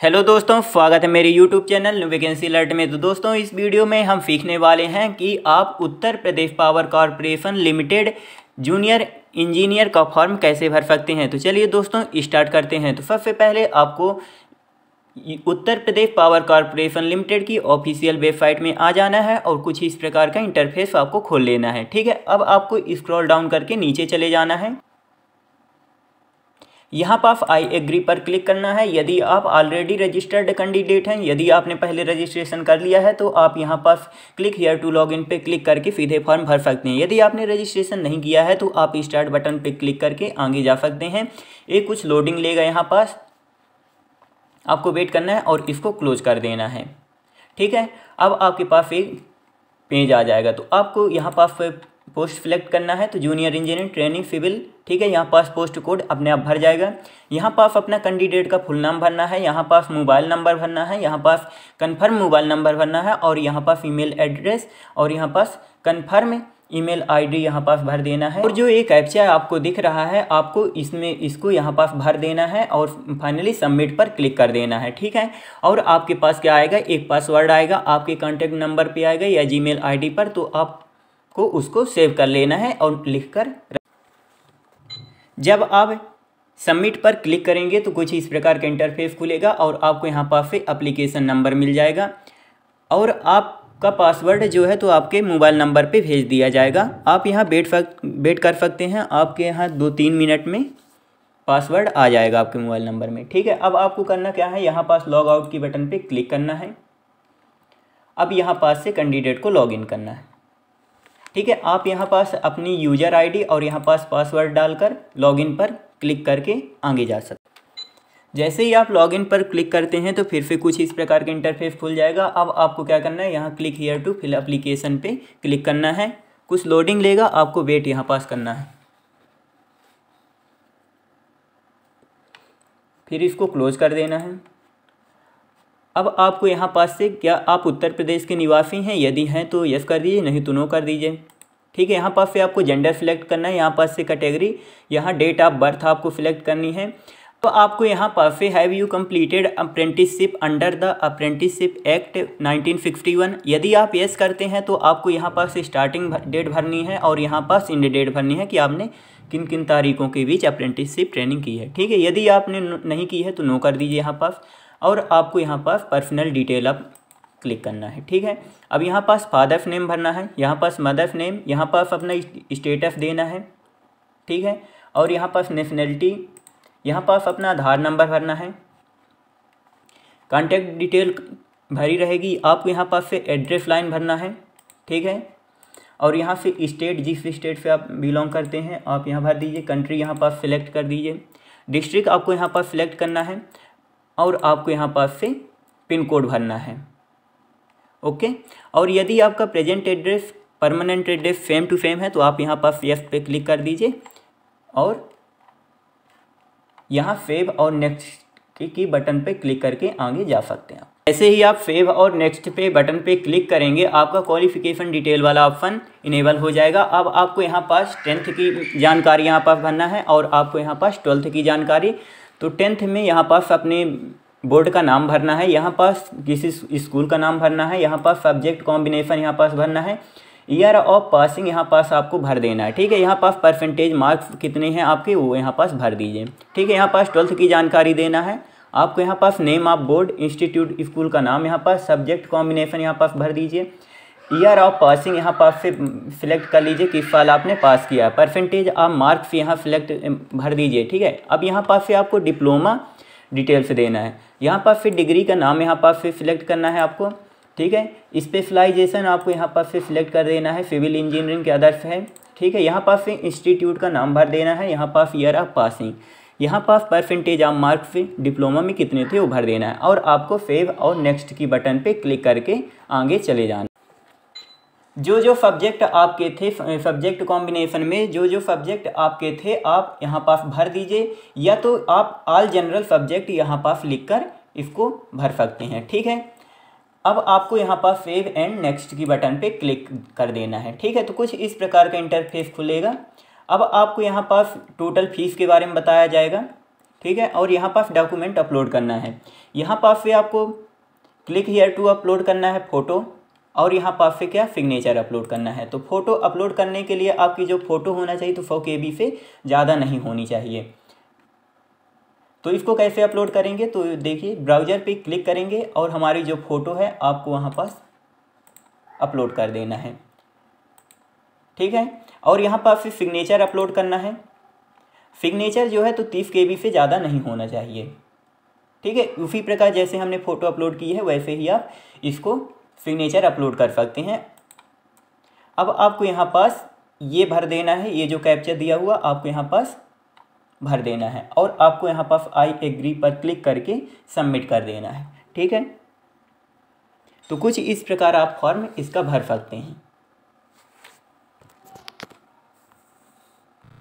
Hello दोस्तों, स्वागत है मेरे यूट्यूब चैनल वैकेंसी अलर्ट में। तो दोस्तों, इस वीडियो में हम सीखने वाले हैं कि आप Uttar Pradesh power corporation limited junior engineer का फॉर्म कैसे भर सकते हैं? तो चलिए दोस्तों स्टार्ट करते हैं। तो सबसे पहले आपको Uttar Pradesh power corporation limited की ऑफिशियल वेबसाइट में आ जाना है और कुछ इस प्रकार का इंटरफेस आपको खोल लेना है। ठीक है, अब आपको स्क्रॉल डाउन करके नीचे चले जाना है। यहाँ पर आप आई एग्री पर क्लिक करना है। यदि आप ऑलरेडी रजिस्टर्ड कैंडिडेट हैं, यदि आपने पहले रजिस्ट्रेशन कर लिया है तो आप यहाँ पर click here to log in पर क्लिक करके सीधे फॉर्म भर सकते हैं। यदि आपने रजिस्ट्रेशन नहीं किया है तो आप स्टार्ट बटन पर क्लिक करके आगे जा सकते हैं। ये कुछ लोडिंग लेगा यहाँ पास आपको वेट करना है और इसको क्लोज कर देना है। ठीक है? अब आपके पास एक पेज आ जाएगा। तो आपको यहाँ पास पोस्ट सिलेक्ट करना है तो जूनियर इंजीनियर ट्रेनिंग सिविल ठीक है, यहाँ पास पोस्ट कोड अपने आप भर जाएगा। यहाँ पास अपना कैंडिडेट का फुल नाम भरना है, यहाँ पास मोबाइल नंबर भरना है, यहाँ पास कन्फर्म मोबाइल नंबर भरना है, और यहाँ पास ईमेल एड्रेस और यहाँ पास कन्फर्म ईमेल आईडी यहाँ पास भर देना है। और जो एक कैप्चा आपको दिख रहा है, आपको इसमें, इसको यहाँ पास भर देना है, और फाइनली सबमिट पर क्लिक कर देना है, ठीक है? और आपके पास क्या आएगा? एक पासवर्ड आएगा, आपके कॉन्टैक्ट नंबर पे आएगा या जीमेल आईडी पर तो आपको उसको सेव कर लेना है और लिख कर जब आप सबमिट पर क्लिक करेंगे तो कुछ इस प्रकार का इंटरफेस खुलेगा और आपको यहाँ पास से अप्लीकेशन नंबर मिल जाएगा। और आपका पासवर्ड जो है तो आपके मोबाइल नंबर पे भेज दिया जाएगा। आप यहाँ वेट वेट कर सकते हैं। आपके यहाँ दो तीन मिनट में पासवर्ड आ जाएगा आपके मोबाइल नंबर में। ठीक है, अब आपको करना क्या है? यहाँ पास लॉग आउट की बटन पे क्लिक करना है। अब यहाँ पास से कैंडिडेट को लॉगिन करना है। ठीक है, आप यहाँ पास अपनी यूज़र आईडी और यहाँ पास पासवर्ड डालकर लॉगिन पर क्लिक करके आगे जा सकते जैसे ही आप लॉगिन पर क्लिक करते हैं तो फिर से कुछ इस प्रकार के इंटरफेस खुल जाएगा। अब आपको क्या करना है, यहाँ click here to fill application पे क्लिक करना है। कुछ लोडिंग लेगा, आपको वेट यहाँ पास करना है। फिर इसको क्लोज कर देना है। अब आपको यहाँ पास से क्या आप उत्तर प्रदेश के निवासी हैं? यदि हैं तो यस कर दीजिए, नहीं तो नो कर दीजिए। ठीक है, यहाँ पास से आपको जेंडर सिलेक्ट करना है। यहाँ पास से कैटेगरी यहाँ डेट ऑफ़ बर्थ आपको सिलेक्ट करनी है। तो आपको यहाँ पास से have you completed apprenticeship under the apprenticeship act 1961 यदि आप यस करते हैं तो आपको यहाँ पास स्टार्टिंग डेट भरनी है और यहाँ पास इंड डेट भरनी है कि आपने किन किन तारीखों के बीच अप्रेंटिसशिप ट्रेनिंग की है। ठीक है, यदि आपने नहीं की है तो नो कर दीजिए यहाँ पास। और आपको यहाँ पास पर्सनल डिटेल अब क्लिक करना है, ठीक है? अब यहाँ पास फादर्स नेम भरना है, यहाँ पास मदर्स नेम यहाँ पास अपना स्टेटस देना है, ठीक है? और यहाँ पास नेशनलिटी यहाँ पास अपना आधार नंबर भरना है। कॉन्टैक्ट डिटेल भरी रहेगी, आपको यहाँ पास से एड्रेस लाइन भरना है, ठीक है? और यहाँ से स्टेट जिस स्टेट से आप बिलोंग करते हैं, आप यहाँ भर दीजिए कंट्री यहाँ पास सिलेक्ट कर दीजिए। डिस्ट्रिक्ट आपको यहाँ पास सिलेक्ट करना है और आपको यहाँ पास से पिन कोड भरना है। ओके? और यदि आपका present address, permanent address same to same है तो आप यहाँ पास यस पे क्लिक कर दीजिए। और यहाँ सेव और नेक्स्ट की बटन पे क्लिक करके आगे जा सकते हैं ऐसे ही आप सेव और नेक्स्ट पे बटन पे क्लिक करेंगे, आपका क्वालिफिकेशन डिटेल वाला ऑप्शन इनेबल हो जाएगा। अब आपको यहाँ पास टेंथ की जानकारी यहाँ पास भरना है और आपको यहाँ पास ट्वेल्थ की जानकारी तो टेंथ में यहाँ पास अपने बोर्ड का नाम भरना है यहाँ पास किसी स्कूल का नाम भरना है यहाँ पास सब्जेक्ट कॉम्बिनेशन यहाँ पास भरना है ईयर ऑफ़ पासिंग यहाँ पास आपको भर देना है ठीक है यहाँ पास परसेंटेज मार्क्स कितने हैं आपके वो यहाँ पास भर दीजिए ठीक है यहाँ पास ट्वेल्थ की जानकारी देना है आपको यहाँ पास name of board institute school का नाम यहाँ पास सब्जेक्ट कॉम्बिनेशन यहाँ पास भर दीजिए ईयर ऑफ़ पासिंग यहाँ से सिलेक्ट कर लीजिए किस साल आपने पास किया परसेंटेज ऑफ़ मार्क्स यहाँ सिलेक्ट भर दीजिए, ठीक है? अब यहाँ पास से आपको डिप्लोमा डिटेल्स देना है। यहाँ पास फिर डिग्री का नाम यहाँ पास से सिलेक्ट करना है आपको, ठीक है? स्पेशलाइजेशन आपको यहाँ पास से सिलेक्ट कर देना है सिविल इंजीनियरिंग के आदर्श है, ठीक है? यहाँ पास से इंस्टीट्यूट का नाम भर देना है, यहाँ पास ईयर ऑफ़ पासिंग यहाँ पास परसेंटेज ऑफ़ मार्क्स डिप्लोमा में कितने थे वो भर देना है। और आपको सेव और नेक्स्ट की बटन पे क्लिक करके आगे चले जाना जो जो सब्जेक्ट आपके थे सब्जेक्ट कॉम्बिनेशन में, जो जो सब्जेक्ट आपके थे, आप यहाँ पास भर दीजिए, या तो आप ऑल जनरल सब्जेक्ट यहाँ पास लिखकर इसको भर सकते हैं, ठीक है? अब आपको यहाँ पास सेव एंड नेक्स्ट की बटन पे क्लिक कर देना है, ठीक है? तो कुछ इस प्रकार का इंटरफेस खुलेगा। अब आपको यहाँ पास टोटल फ़ीस के बारे में बताया जाएगा, ठीक है? और यहाँ पास डॉक्यूमेंट अपलोड करना है। यहाँ पास से आपको क्लिक हियर टू अपलोड करना है फ़ोटो और यहाँ पास से क्या सिग्नेचर अपलोड करना है। तो फ़ोटो अपलोड करने के लिए आपकी जो फ़ोटो होना चाहिए तो सौ के बी से ज़्यादा नहीं होनी चाहिए। तो इसको कैसे अपलोड करेंगे? तो देखिए ब्राउज़र पे क्लिक करेंगे और हमारी जो फ़ोटो है, आपको वहाँ पास अपलोड कर देना है। ठीक है? और यहाँ पर फिर सिग्नेचर अपलोड करना है। सिग्नेचर जो है तो तीस के बी से ज़्यादा नहीं होना चाहिए। ठीक है? उसी प्रकार जैसे हमने फ़ोटो अपलोड की है, वैसे ही आप इसको सिग्नेचर अपलोड कर सकते हैं। अब आपको यहाँ पास ये भर देना है, ये जो कैप्चर दिया हुआ, आपको यहाँ पास भर देना है और आपको यहाँ पास आई एग्री पर क्लिक करके सबमिट कर देना है। ठीक है? तो कुछ इस प्रकार आप फॉर्म इसका भर सकते हैं।